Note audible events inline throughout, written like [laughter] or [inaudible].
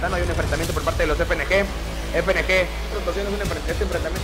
pantano. Hay un enfrentamiento por parte de los FNG. FNG, este un enfrentamiento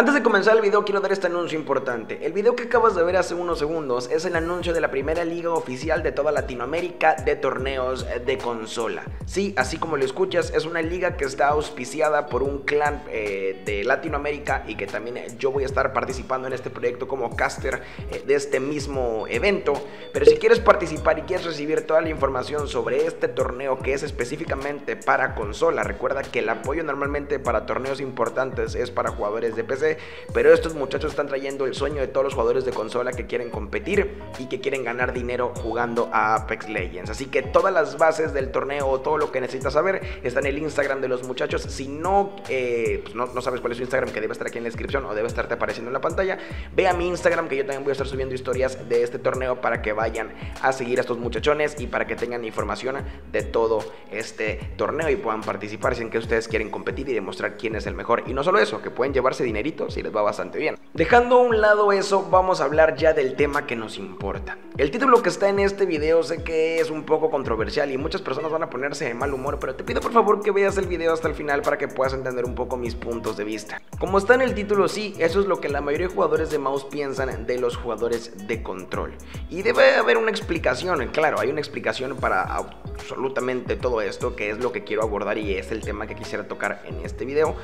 Antes de comenzar el video quiero dar este anuncio importante. El video que acabas de ver hace unos segundos es el anuncio de la primera liga oficial de toda Latinoamérica de torneos de consola. Sí, así como lo escuchas, es una liga que está auspiciada por un clan eh, de Latinoamérica y que también yo voy a estar participando en este proyecto como caster eh, de este mismo evento. Pero si quieres participar y quieres recibir toda la información sobre este torneo que es específicamente para consola, recuerda que el apoyo normalmente para torneos importantes es para jugadores de PC pero estos muchachos están trayendo el sueño de todos los jugadores de consola que quieren competir y que quieren ganar dinero jugando a Apex Legends. Así que todas las bases del torneo o todo lo que necesitas saber está en el Instagram de los muchachos. Si no, eh, pues no, no, sabes cuál es su Instagram, que debe estar aquí en la descripción o debe estarte apareciendo en la pantalla, ve a mi Instagram que yo también voy a estar subiendo historias de este torneo para que vayan a seguir a estos muchachones y para que tengan información de todo este torneo y puedan participar si en que ustedes quieren competir y demostrar quién es el mejor. Y no solo eso, que pueden llevarse dinerito si les va bastante bien. Dejando a un lado eso, vamos a hablar ya del tema que nos importa. El título que está en este video sé que es un poco controversial y muchas personas van a ponerse de mal humor, pero te pido por favor que veas el video hasta el final para que puedas entender un poco mis puntos de vista. Como está en el título, sí, eso es lo que la mayoría de jugadores de mouse piensan de los jugadores de control. Y debe haber una explicación, claro, hay una explicación para absolutamente todo esto, que es lo que quiero abordar y es el tema que quisiera tocar en este video.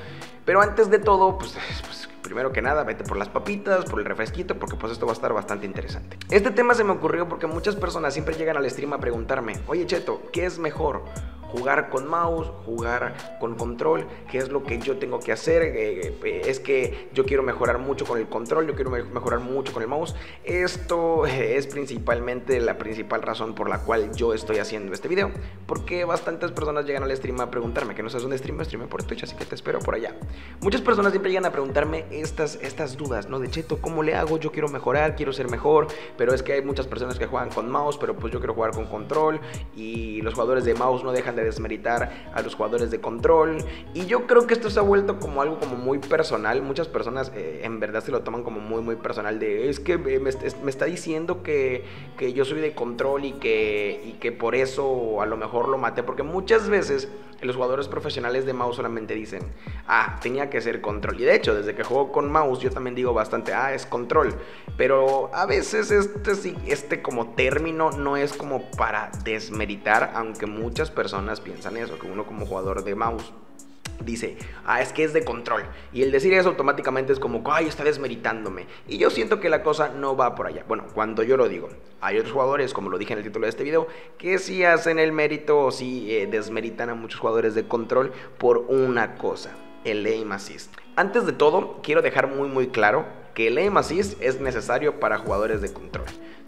Pero antes de todo, pues, pues, primero que nada, vete por las papitas, por el refresquito, porque pues esto va a estar bastante interesante. Este tema se me ocurrió porque muchas personas siempre llegan al stream a preguntarme, oye Cheto, ¿qué es mejor? Jugar con mouse, jugar con control, qué es lo que yo tengo que hacer, eh, eh, es que yo quiero mejorar mucho con el control, yo quiero mejorar mucho con el mouse. Esto es principalmente la principal razón por la cual yo estoy haciendo este video, porque bastantes personas llegan al stream a preguntarme, que no sabes dónde stream, stream por Twitch, así que te espero por allá. Muchas personas siempre llegan a preguntarme estas, estas dudas, ¿no? De Cheto, ¿cómo le hago? Yo quiero mejorar, quiero ser mejor, pero es que hay muchas personas que juegan con mouse, pero pues yo quiero jugar con control y los jugadores de mouse no dejan de desmeritar a los jugadores de control. Y yo creo que esto se ha vuelto como algo como muy personal. Muchas personas eh, en verdad se lo toman como muy, muy personal. De es que me, está diciendo que, que, yo soy de control y que, y que por eso a lo mejor lo maté. Porque muchas veces los jugadores profesionales de mouse solamente dicen, ah, tenía que ser control. Y de hecho, desde que juego con mouse, yo también digo bastante, ah, es control. Pero a veces este, este como término no es como para desmeritar, aunque muchas personas piensan eso, que uno como jugador de mouse dice, ah, es que es de control. Y el decir eso automáticamente es como, ay, está desmeritándome. Y yo siento que la cosa no va por allá. Bueno, cuando yo lo digo, hay otros jugadores, como lo dije en el título de este video, que sí hacen el mérito o sí eh, desmeritan a muchos jugadores de control por una cosa, el aim assist. Antes de todo, quiero dejar muy muy claro que el aim assist es necesario para jugadores de control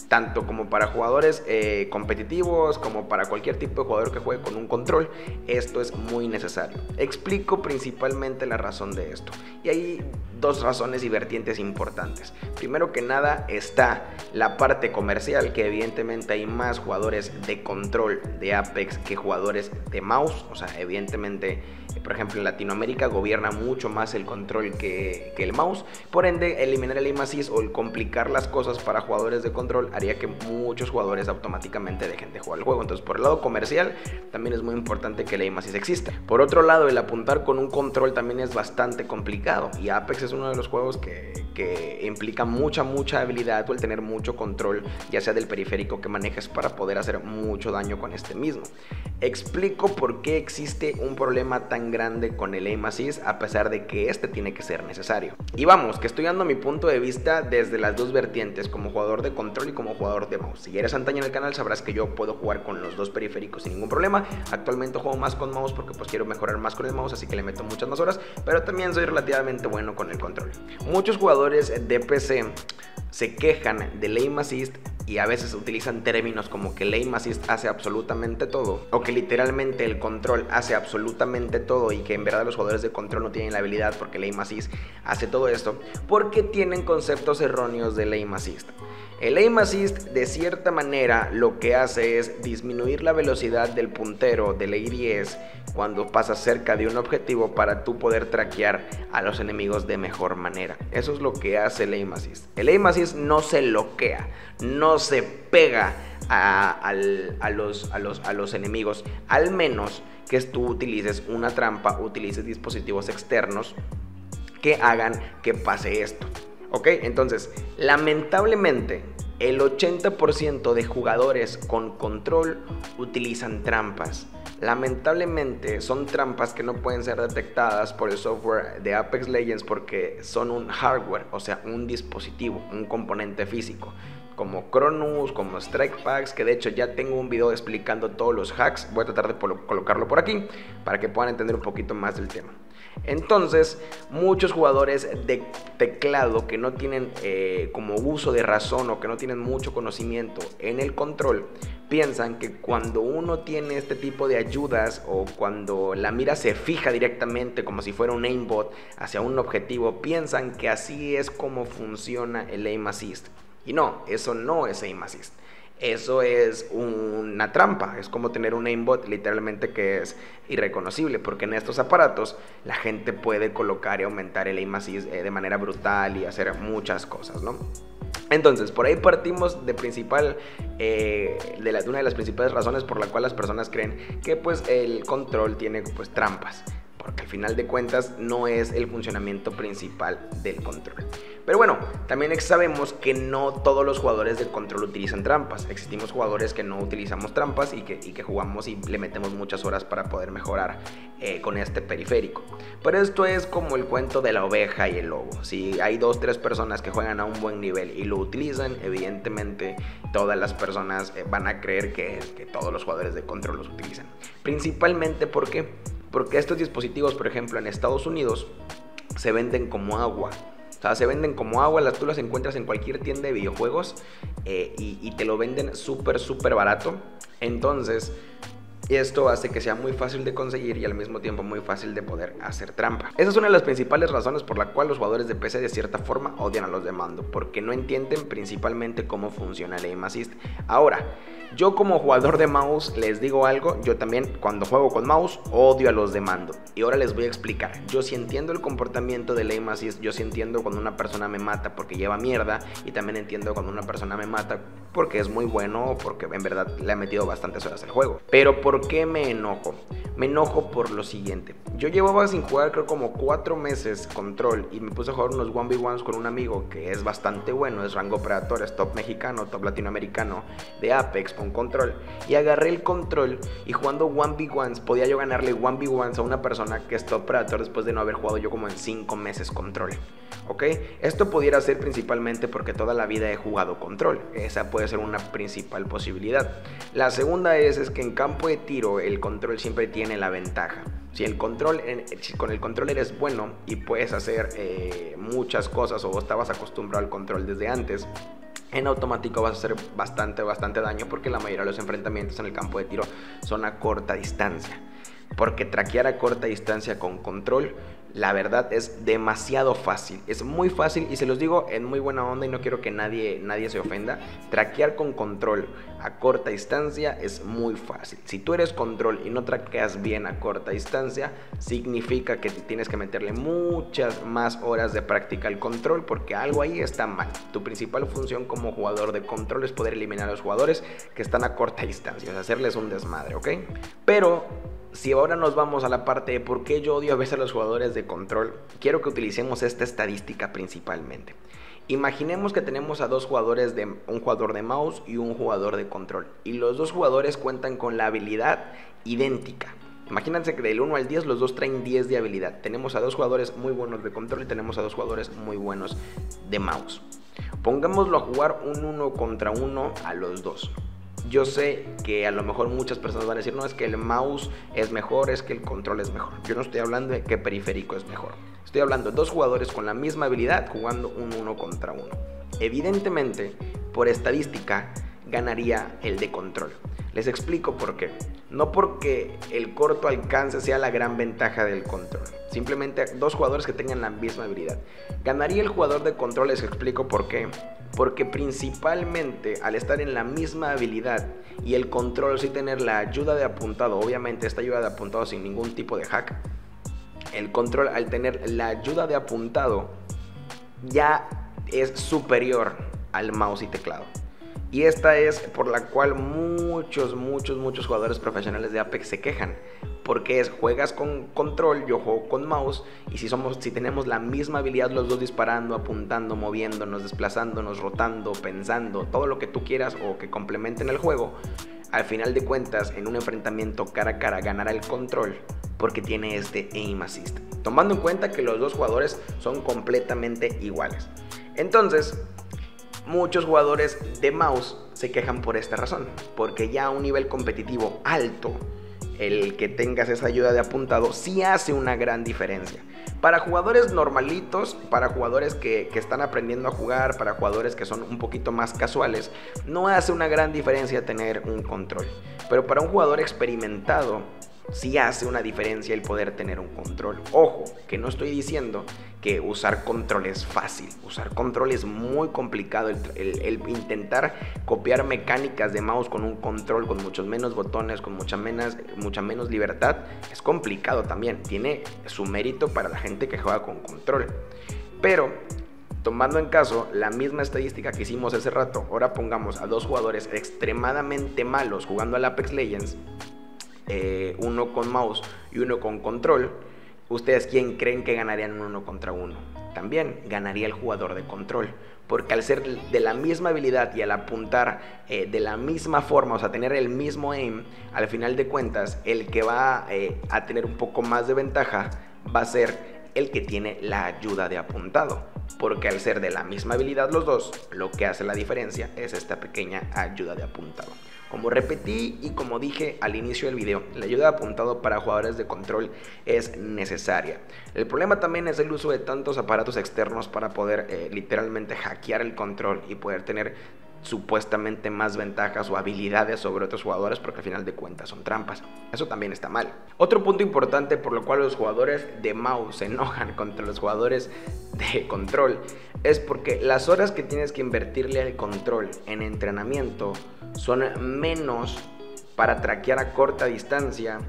tanto como para jugadores eh, competitivos como para cualquier tipo de jugador que juegue con un control, esto es muy necesario. Explico principalmente la razón de esto. Y hay dos razones y vertientes importantes. Primero que nada está la parte comercial, que evidentemente hay más jugadores de control de Apex que jugadores de mouse. O sea, evidentemente por ejemplo, en Latinoamérica gobierna mucho más el control que, el mouse. Por ende, eliminar el aim assist o el complicar las cosas para jugadores de control haría que muchos jugadores automáticamente dejen de jugar el juego. Entonces, por el lado comercial, también es muy importante que el aim assist exista. Por otro lado, el apuntar con un control también es bastante complicado. Y Apex es uno de los juegos que, que implica mucha, mucha habilidad o el tener mucho control, ya sea del periférico que manejes para poder hacer mucho daño con este mismo. Explico por qué existe un problema tan grande con el aim assist a pesar de que este tiene que ser necesario. Y vamos, que estoy dando mi punto de vista desde las dos vertientes, como jugador de control y como jugador de mouse. Si eres antaño en el canal sabrás que yo puedo jugar con los dos periféricos sin ningún problema. Actualmente juego más con mouse porque pues quiero mejorar más con el mouse, así que le meto muchas más horas, pero también soy relativamente bueno con el control. Muchos jugadores de PC se quejan del aim assist y a veces utilizan términos como que aim assist hace absolutamente todo o que literalmente el control hace absolutamente todo y que en verdad los jugadores de control no tienen la habilidad porque aim assist hace todo esto porque tienen conceptos erróneos del aim assist. El aim assist de cierta manera lo que hace es disminuir la velocidad del puntero del A10 cuando pasas cerca de un objetivo para tú poder traquear a los enemigos de mejor manera. Eso es lo que hace el aim assist. El aim assist no se loquea, no se pega a los enemigos, al menos que tú utilices una trampa, utilices dispositivos externos que hagan que pase esto. ¿Ok? Entonces, lamentablemente, el 80% de jugadores con control utilizan trampas. Lamentablemente son trampas que no pueden ser detectadas por el software de Apex Legends porque son un hardware, o sea, un dispositivo, un componente físico como Cronus, como Strike Packs, que de hecho ya tengo un video explicando todos los hacks. Voy a tratar de colocarlo por aquí para que puedan entender un poquito más del tema. Entonces, muchos jugadores de teclado que no tienen eh, como uso de razón o que no tienen mucho conocimiento en el control, piensan que cuando uno tiene este tipo de ayudas o cuando la mira se fija directamente como si fuera un aimbot hacia un objetivo, piensan que así es como funciona el aim assist. Y no, eso no es aim assist. Eso es una trampa, es como tener un aimbot literalmente que es irreconocible, porque en estos aparatos la gente puede colocar y aumentar el aim eh, de manera brutal y hacer muchas cosas, ¿no? Entonces, por ahí partimos de principal, eh, de, la, de, una de las principales razones por la cual las personas creen que pues el control tiene pues trampas, porque al final de cuentas no es el funcionamiento principal del control. Pero bueno, también sabemos que no todos los jugadores de control utilizan trampas. Existimos jugadores que no utilizamos trampas y que, jugamos y le metemos muchas horas para poder mejorar eh, con este periférico. Pero esto es como el cuento de la oveja y el lobo. Si hay dos, tres personas que juegan a un buen nivel y lo utilizan, evidentemente todas las personas eh, van a creer que, que todos los jugadores de control los utilizan. Principalmente porque, porque estos dispositivos, por ejemplo, en Estados Unidos, se venden como agua. O sea, se venden como agua, las, tú las encuentras en cualquier tienda de videojuegos eh, y, y te lo venden súper, súper barato. Entonces, y esto hace que sea muy fácil de conseguir y al mismo tiempo muy fácil de poder hacer trampa. Esa es una de las principales razones por la cual los jugadores de PC de cierta forma odian a los de mando, porque no entienden principalmente cómo funciona el aim assist. Ahora, yo como jugador de mouse les digo algo, yo también cuando juego con mouse odio a los de mando. Y ahora les voy a explicar. Yo sí entiendo el comportamiento del aim assist, yo sí entiendo cuando una persona me mata porque lleva mierda y también entiendo cuando una persona me mata porque es muy bueno o porque en verdad le ha metido bastantes horas al juego. Pero por ¿Por qué me enojo? Me enojo por lo siguiente. Yo llevaba sin jugar creo como cuatro meses control y me puse a jugar unos 1v1s con un amigo que es bastante bueno, es rango Predator, es top mexicano, top latinoamericano de Apex con control. Y agarré el control y jugando 1v1s podía yo ganarle 1v1s a una persona que es top Predator después de no haber jugado yo como en cinco meses control. ¿ok? Esto pudiera ser principalmente porque toda la vida he jugado control, esa puede ser una principal posibilidad. La segunda es, es que en campo de tiro el control siempre tiene la ventaja. Si, el control, con el control eres bueno y puedes hacer eh, muchas cosas o estabas acostumbrado al control desde antes, en automático vas a hacer bastante, bastante daño porque la mayoría de los enfrentamientos en el campo de tiro son a corta distancia. Porque traquear a corta distancia con control la verdad es demasiado fácil. Es muy fácil y se los digo en muy buena onda y no quiero que nadie, nadie se ofenda. Traquear con control a corta distancia es muy fácil. Si tú eres control y no traqueas bien a corta distancia, significa que tienes que meterle muchas más horas de práctica al control porque algo ahí está mal. Tu principal función como jugador de control es poder eliminar a los jugadores que están a corta distancia, hacerles un desmadre, ¿ok? Pero si ahora nos vamos a la parte de por qué yo odio a veces a los jugadores de control, quiero que utilicemos esta estadística principalmente. Imaginemos que tenemos a dos jugadores de un jugador de mouse y un jugador de control y los dos jugadores cuentan con la habilidad idéntica. Imagínense que del 1 al 10 los dos traen 10 de habilidad. Tenemos a dos jugadores muy buenos de control y tenemos a dos jugadores muy buenos de mouse. Pongámoslo a jugar un 1 contra 1 a los dos yo sé que a lo mejor muchas personas van a decir, no, es que el mouse es mejor, es que el control es mejor. Yo no estoy hablando de qué periférico es mejor. Estoy hablando de dos jugadores con la misma habilidad jugando un uno contra uno. Evidentemente, por estadística, ganaría el de control. Les explico por qué. No porque el corto alcance sea la gran ventaja del control. Simplemente dos jugadores que tengan la misma habilidad. Ganaría el jugador de control, les explico por qué. Porque principalmente al estar en la misma habilidad y el control sin tener la ayuda de apuntado, obviamente esta ayuda de apuntado sin ningún tipo de hack, el control al tener la ayuda de apuntado ya es superior al mouse y teclado. Y esta es por la cual muchos, muchos, muchos jugadores profesionales de Apex se quejan. Porque es, juegas con control, yo juego con mouse. Y si, somos, si tenemos la misma habilidad los dos disparando, apuntando, moviéndonos, desplazándonos, rotando, pensando, todo lo que tú quieras o que complementen el juego, al final de cuentas, en un enfrentamiento cara a cara, ganará el control porque tiene este aim assist. Tomando en cuenta que los dos jugadores son completamente iguales. Entonces, muchos jugadores de mouse se quejan por esta razón, porque ya a un nivel competitivo alto, el que tengas esa ayuda de apuntado sí hace una gran diferencia. Para jugadores normalitos, para jugadores que, que, están aprendiendo a jugar, para jugadores que son un poquito más casuales, no hace una gran diferencia tener un control. Pero para un jugador experimentado, sí hace una diferencia el poder tener un control. Ojo, que no estoy diciendo que usar control es fácil. Usar control es muy complicado. El, intentar copiar mecánicas de mouse con un control, con muchos menos botones, con mucha menos, mucha menos libertad, es complicado también. Tiene su mérito para la gente que juega con control. Pero tomando en caso la misma estadística que hicimos hace rato, ahora pongamos a dos jugadores extremadamente malos jugando al Apex Legends eh, uno con mouse y uno con control, ¿ustedes quién creen que ganarían uno contra uno? También ganaría el jugador de control, porque al ser de la misma habilidad y al apuntar eh, de la misma forma, o sea, tener el mismo aim, al final de cuentas, el que va eh, a tener un poco más de ventaja va a ser el que tiene la ayuda de apuntado. Porque al ser de la misma habilidad los dos, lo que hace la diferencia es esta pequeña ayuda de apuntado. Como repetí y como dije al inicio del video, la ayuda apuntado para jugadores de control es necesaria. El problema también es el uso de tantos aparatos externos para poder eh, literalmente hackear el control y poder tener supuestamente más ventajas o habilidades sobre otros jugadores porque al final de cuentas son trampas. Eso también está mal. Otro punto importante por lo cual los jugadores de mouse se enojan [laughs] contra los jugadores de control es porque las horas que tienes que invertirle al control en entrenamiento son menos para traquear a corta distancia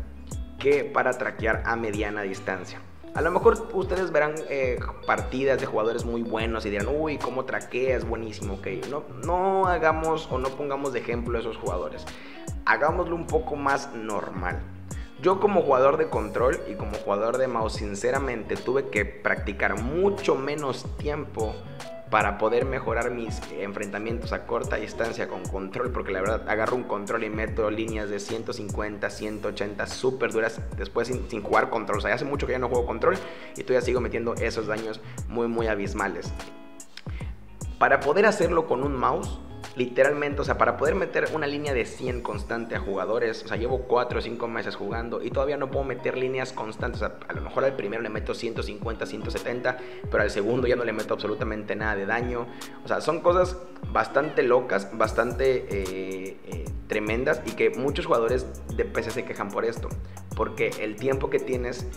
que para traquear a mediana distancia. A lo mejor ustedes verán eh, partidas de jugadores muy buenos y dirán, uy, cómo traquea, es buenísimo. No, no hagamos o no pongamos de ejemplo a esos jugadores. Hagámoslo un poco más normal. Yo como jugador de control y como jugador de mouse, sinceramente tuve que practicar mucho menos tiempo para poder mejorar mis enfrentamientos a corta distancia con control, porque la verdad agarro un control y meto líneas de 150, 180 súper duras después sin, jugar control. O sea, hace mucho que ya no juego control y todavía sigo metiendo esos daños muy, muy abismales. Para poder hacerlo con un mouse, literalmente, o sea, para poder meter una línea de 100 constante a jugadores, o sea, llevo 4 o 5 meses jugando y todavía no puedo meter líneas constantes. A lo mejor al primero le meto 150, 170, pero al segundo ya no le meto absolutamente nada de daño. O sea, son cosas bastante locas, bastante eh, eh, tremendas y que muchos jugadores de PC se quejan por esto, porque el tiempo que tienes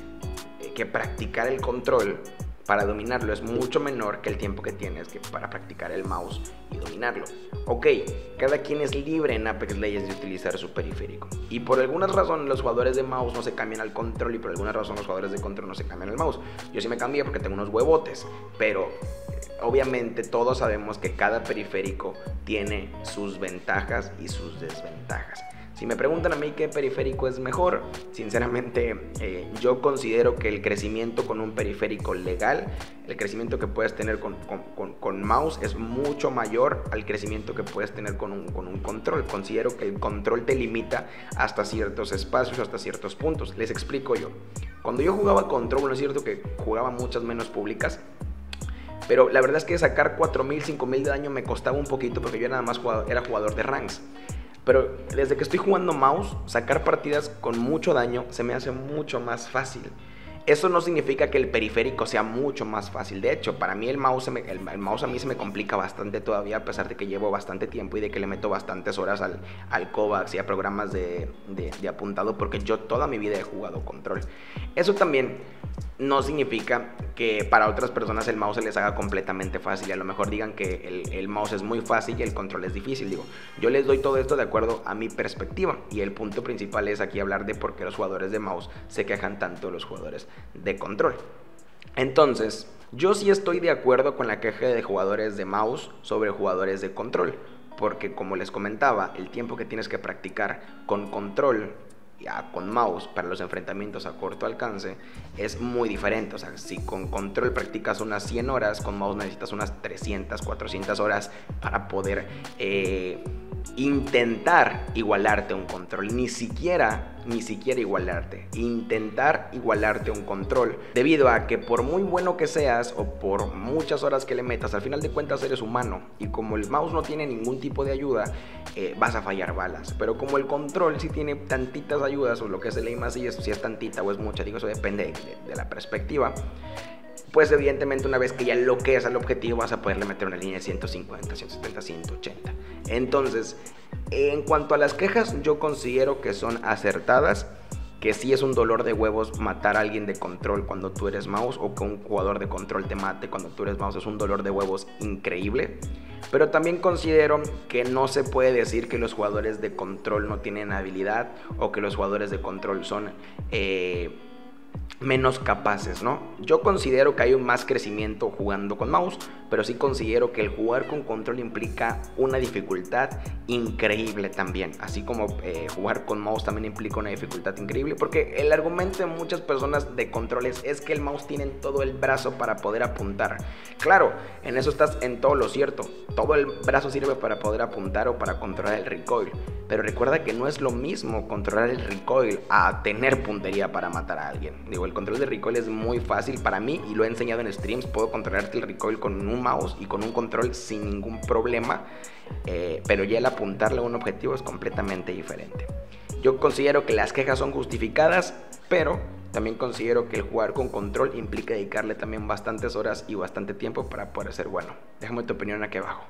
eh, que practicar el control para dominarlo es mucho menor que el tiempo que tienes que para practicar el mouse y dominarlo. Ok, cada quien es libre en Apex Legends de utilizar su periférico. Y por alguna razón los jugadores de mouse no se cambian al control y por alguna razón los jugadores de control no se cambian al mouse. Yo sí me cambié porque tengo unos huevotes, pero eh, obviamente todos sabemos que cada periférico tiene sus ventajas y sus desventajas. Si me preguntan a mí qué periférico es mejor, sinceramente eh, yo considero que el crecimiento con un periférico legal, el crecimiento que puedes tener con, mouse es mucho mayor al crecimiento que puedes tener con un control. Considero que el control te limita hasta ciertos espacios, hasta ciertos puntos. Les explico yo. Cuando yo jugaba control, no es cierto que jugaba muchas menos públicas, pero la verdad es que sacar 4000, 5000 de daño me costaba un poquito porque yo nada más era jugador de ranks. Pero desde que estoy jugando mouse, sacar partidas con mucho daño se me hace mucho más fácil. Eso no significa que el periférico sea mucho más fácil. De hecho, para mí el mouse, el, mouse a mí se me complica bastante todavía, a pesar de que llevo bastante tiempo y de que le meto bastantes horas al, al Kovacs y a programas de, de apuntado, porque yo toda mi vida he jugado control. Eso también no significa que para otras personas el mouse se les haga completamente fácil a lo mejor digan que el, mouse es muy fácil y el control es difícil. Digo, yo les doy todo esto de acuerdo a mi perspectiva y el punto principal es aquí hablar de por qué los jugadores de mouse se quejan tanto de los jugadores de control. Entonces, yo sí estoy de acuerdo con la queja de jugadores de mouse sobre jugadores de control porque como les comentaba, el tiempo que tienes que practicar con control con mouse para los enfrentamientos a corto alcance es muy diferente. O sea, si con control practicas unas 100 horas, con mouse necesitas unas 300, 400 horas para poder eh, intentar igualarte un control. Ni siquiera, ni siquiera igualarte. Intentar igualarte un control. Debido a que por muy bueno que seas o por muchas horas que le metas, al final de cuentas eres humano. Y como el mouse no tiene ningún tipo de ayuda, eh, vas a fallar balas. Pero como el control sí tiene tantitas ayudas, o lo que es el aim así, si es tantita o es mucha, digo, eso depende de, la perspectiva pues evidentemente una vez que ya lo que es el objetivo vas a poderle meter una línea de 150, 170, 180. Entonces, en cuanto a las quejas, yo considero que son acertadas, que sí es un dolor de huevos matar a alguien de control cuando tú eres mouse o que un jugador de control te mate cuando tú eres mouse, es un dolor de huevos increíble. Pero también considero que no se puede decir que los jugadores de control no tienen habilidad o que los jugadores de control son... Eh, menos capaces, ¿no? Yo considero que hay un más crecimiento jugando con mouse, pero sí considero que el jugar con control implica una dificultad increíble también, así como eh, jugar con mouse también implica una dificultad increíble, porque el argumento de muchas personas de controles es que el mouse tiene todo el brazo para poder apuntar. Claro, en eso estás en todo lo cierto, todo el brazo sirve para poder apuntar o para controlar el recoil, pero recuerda que no es lo mismo controlar el recoil a tener puntería para matar a alguien. Digo, el control de recoil es muy fácil para mí y lo he enseñado en streams. Puedo controlarte el recoil con un mouse y con un control sin ningún problema. Eh, pero ya el apuntarle a un objetivo es completamente diferente. Yo considero que las quejas son justificadas, pero también considero que el jugar con control implica dedicarle también bastantes horas y bastante tiempo para poder ser bueno. Déjame tu opinión aquí abajo.